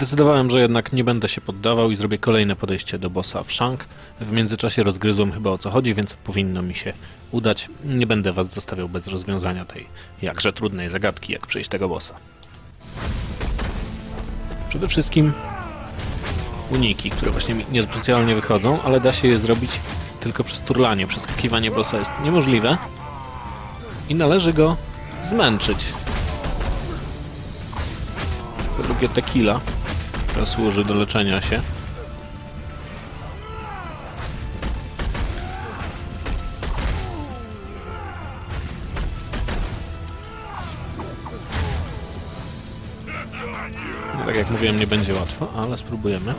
Zdecydowałem, że jednak nie będę się poddawał i zrobię kolejne podejście do bossa w Shank. W międzyczasie rozgryzłem chyba o co chodzi, więc powinno mi się udać. Nie będę was zostawiał bez rozwiązania tej jakże trudnej zagadki, jak przejść tego bossa. Przede wszystkim uniki, które właśnie mi niespecjalnie wychodzą, ale da się je zrobić tylko przez turlanie. Przeskakiwanie bossa jest niemożliwe i należy go zmęczyć. Drugie tequila, która służy do leczenia się. No, tak jak mówiłem, nie będzie łatwo, ale spróbujemy.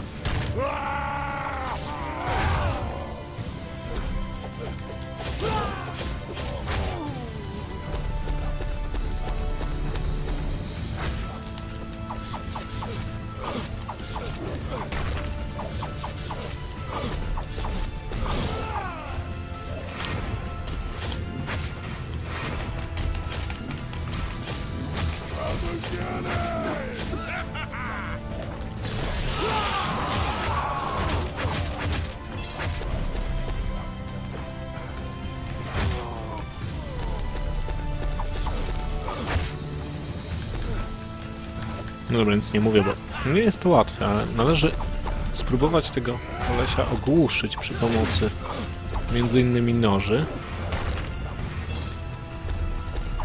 No dobra, nic nie mówię, bo nie jest to łatwe, ale należy spróbować tego kolesia ogłuszyć przy pomocy między innymi noży.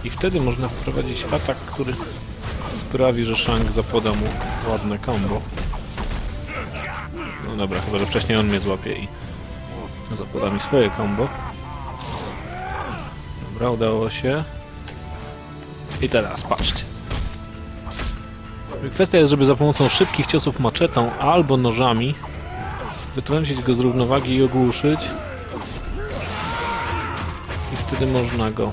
I wtedy można wprowadzić atak, który sprawi, że Shang zapoda mu ładne combo. No dobra, chyba że wcześniej on mnie złapie i zapoda mi swoje combo. Dobra, udało się. I teraz patrzcie. Kwestia jest, żeby za pomocą szybkich ciosów maczetą albo nożami wytrącić go z równowagi i ogłuszyć. I wtedy można go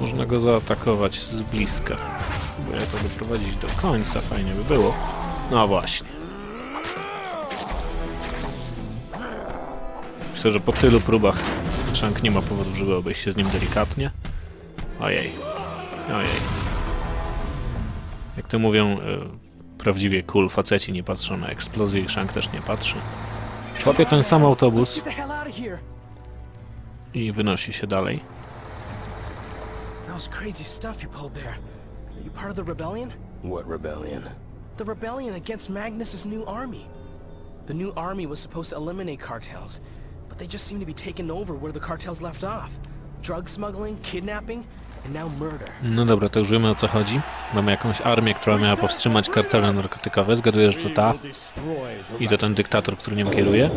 można go zaatakować z bliska. Spróbuję to doprowadzić do końca, fajnie by było. No właśnie. Myślę, że po tylu próbach Shank nie ma powodów, żeby obejść się z nim delikatnie. Ojej. Ojej. Jak to mówią, e, prawdziwie cool faceci nie patrzą na eksplozję i Shank też nie patrzy. Łapie ten sam autobus i wynosi się dalej. That was crazy stuff you pulled there. Are you part of the rebellion? What rebellion? The rebellion against Magnus's new army. The new army was supposed to eliminate cartels, but they just seem to be taking over where the cartels left off. Drug smuggling, kidnapping, and now murder. No dobra, to już wiemy o co chodzi. Mamy jakąś armię, która miała powstrzymać kartele narkotykowe. Zgaduję, że to ta. I to ten dyktator, który nią kieruje.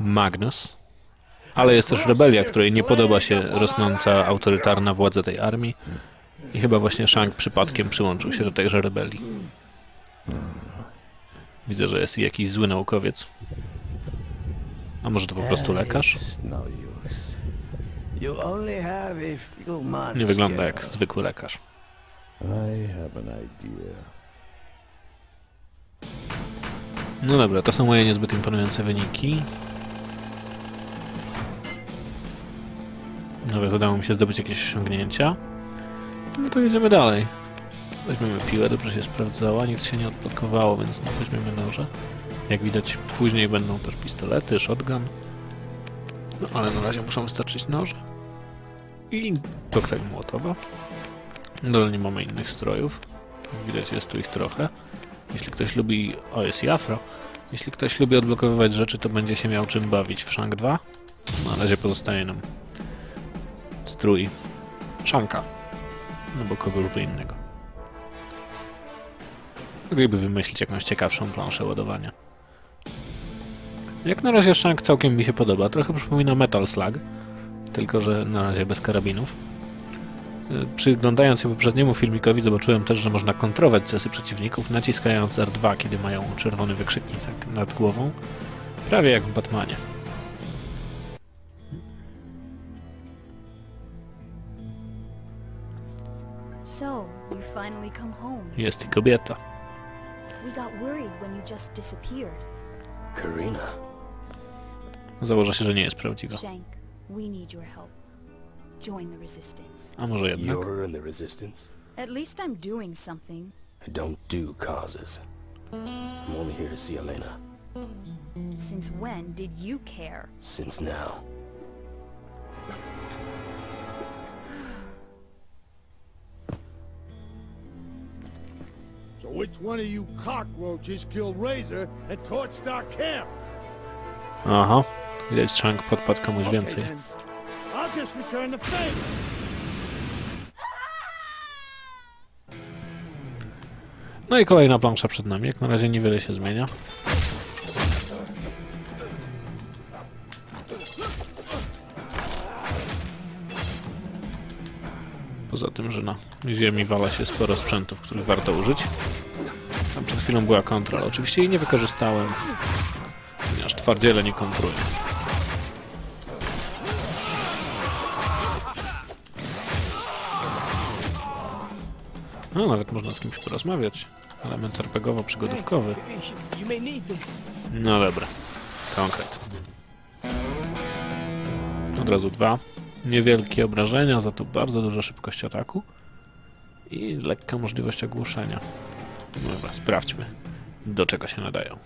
Magnus. Ale jest też rebelia, której nie podoba się rosnąca autorytarna władza tej armii. I chyba właśnie Shank przypadkiem przyłączył się do tejże rebelii. Widzę, że jest jakiś zły naukowiec. A może to po prostu lekarz? No. Nie wygląda jak zwykły lekarz. No dobra, to są moje niezbyt imponujące wyniki. Nawet udało mi się zdobyć jakieś osiągnięcia. No to jedziemy dalej. Weźmiemy piłę, dobrze się sprawdzała, nic się nie odblokowało, więc nie weźmiemy noże. Jak widać, później będą też pistolety, shotgun. No ale na razie muszą wystarczyć noże. I koktajl Mołotowa. Dole nie mamy innych strojów. Widać, jest tu ich trochę. Jeśli ktoś lubi... O, jest afro. Jeśli ktoś lubi odblokowywać rzeczy, to będzie się miał czym bawić w Shank 2. Na razie pozostaje nam strój Shanka. No bo kogo by innego. Mogliby wymyślić jakąś ciekawszą planszę ładowania. Jak na razie Shank całkiem mi się podoba. Trochę przypomina Metal Slug. Tylko, że na razie bez karabinów. Y, Przyglądając się poprzedniemu filmikowi zobaczyłem też, że można kontrować ciosy przeciwników naciskając R2, kiedy mają czerwony wykrzyknik tak nad głową. Prawie jak w Batmanie. So, you finally come home. Jest i kobieta. We got worried when you just disappeared. Karina. Założę się, że nie jest prawdziwa. Shank, we need your help. join the Resistance. A może jednak? You're in the resistance? At least I'm doing something. I don't do causes. I'm only here to see Elena. Since when did you care? Since now. So which one of you cockroaches killed Razor and torched our camp? Aha. Widać, Shank podpadł komuś więcej. No i kolejna plansza przed nami. Jak na razie niewiele się zmienia. Poza tym, że na ziemi wala się sporo sprzętów, których warto użyć. Tam przed chwilą była kontrola. Oczywiście jej nie wykorzystałem, ponieważ twardziele nie kontrują. No, nawet można z kimś porozmawiać. Element RPGowo-przygodówkowy. No dobra. Konkret. Od razu dwa. Niewielkie obrażenia, za to bardzo duża szybkość ataku. I lekka możliwość ogłuszenia. No Dobra, sprawdźmy, do czego się nadają.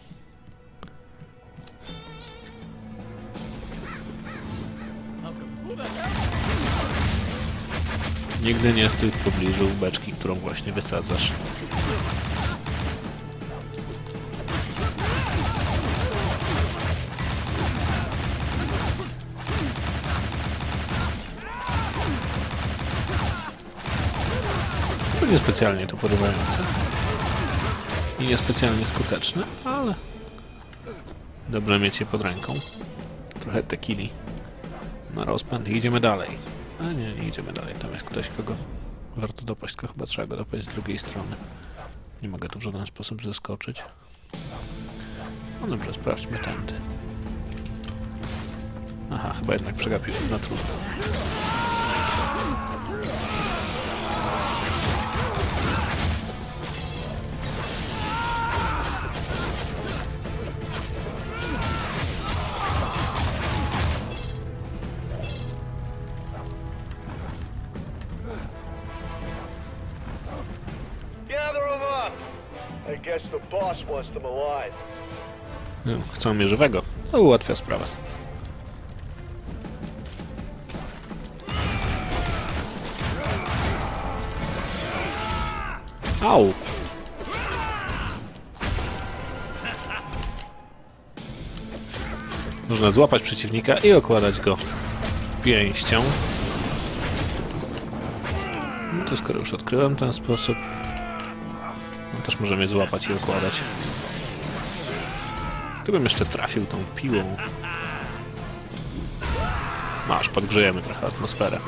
Nigdy nie stój w pobliżu beczki, którą właśnie wysadzasz. To niespecjalnie to porywające. I niespecjalnie skuteczne, ale dobrze mieć je pod ręką. Trochę tequili na rozpęd i idziemy dalej. A nie, idziemy dalej. Tam jest ktoś, kogo warto dopaść, tylko chyba trzeba go dopaść z drugiej strony. Nie mogę tu w żaden sposób zeskoczyć. No dobrze, sprawdźmy tędy. Aha, chyba jednak przegapiłem na trudno. Chcą mnie żywego. To ułatwia sprawę. Au! Można złapać przeciwnika i okładać go pięścią. No to skoro już odkryłem ten sposób, też może mnie złapać i okładać. Gdybym jeszcze trafił tą piłą. Masz, podgrzejemy trochę atmosferę.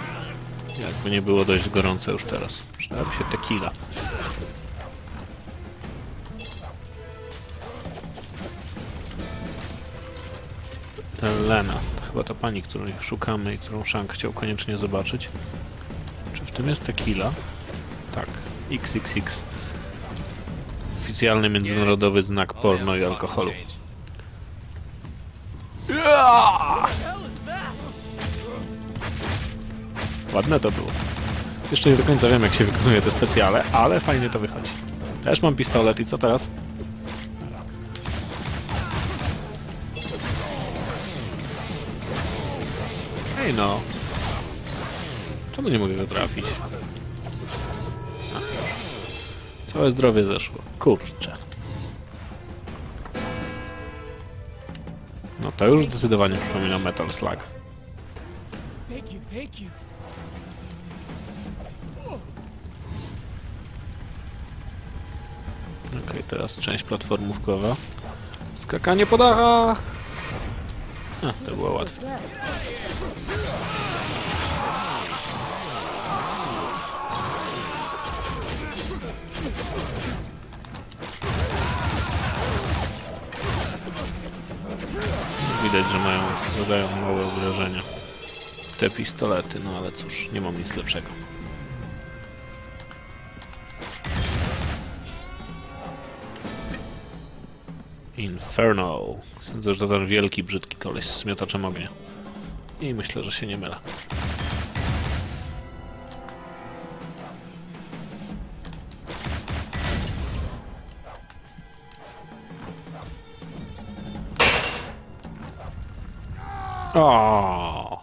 Jakby nie było dość gorąco już teraz. Przydałaby się tequila. Elena. To chyba ta pani, której szukamy i którą Shank chciał koniecznie zobaczyć. Czy w tym jest tequila? Tak. XXX. Oficjalny międzynarodowy znak porno i alkoholu. Ładne to było. Jeszcze nie do końca wiem, jak się wykonuje te specjale, ale fajnie to wychodzi. Też mam pistolet i co teraz? Ej no. Czemu nie mogę go trafić? Całe zdrowie zeszło. Kurczę. No to już zdecydowanie przypomina Metal Slug. Okej, teraz część platformówkowa. Skakanie po dachach! A, to było łatwe. Widać, że mają, zadają małe obrażenia. Te pistolety, no ale cóż, nie mam nic lepszego. Inferno. Sądzę, że to ten wielki, brzydki koleś z miotaczem ognia. I myślę, że się nie mylę. O.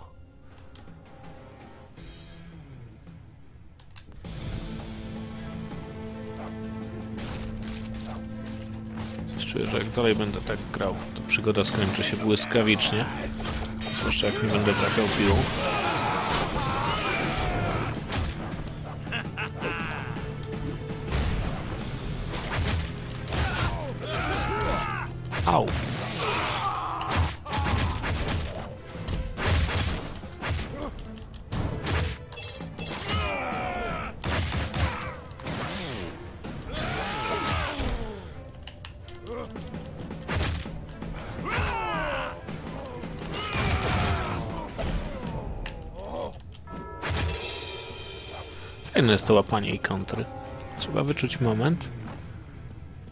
Czuję, że jak dalej będę tak grał, to przygoda skończy się błyskawicznie. Zwłaszcza jak nie będę trafiał piłą. Au. Fajne jest to łapanie i kontry. Trzeba wyczuć moment,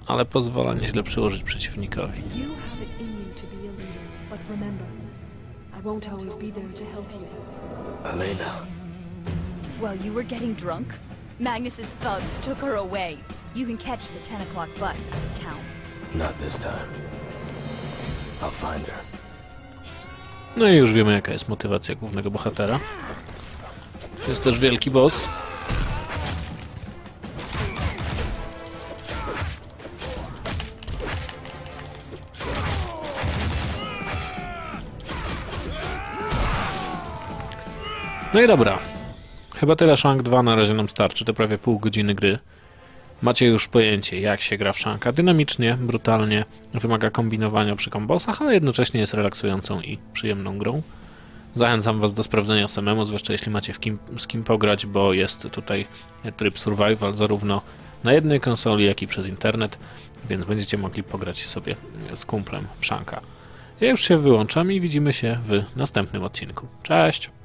ale pozwala nieźle przyłożyć przeciwnikowi. Elena. While you were getting drunk, Magnus's thugs took her away. You can catch the 10 o'clock bus out of town. Not this time. I'll find her. No i już wiemy jaka jest motywacja głównego bohatera. Jest też wielki boss. No i dobra. Chyba tyle Shank 2 na razie nam starczy, to prawie pół godziny gry. Macie już pojęcie, jak się gra w Shanka. Dynamicznie, brutalnie, wymaga kombinowania przy kombosach, ale jednocześnie jest relaksującą i przyjemną grą. Zachęcam Was do sprawdzenia samemu, zwłaszcza jeśli macie kim, z kim pograć, bo jest tutaj tryb survival zarówno na jednej konsoli, jak i przez internet, więc będziecie mogli pograć sobie z kumplem w Shanka. Ja już się wyłączam i widzimy się w następnym odcinku. Cześć!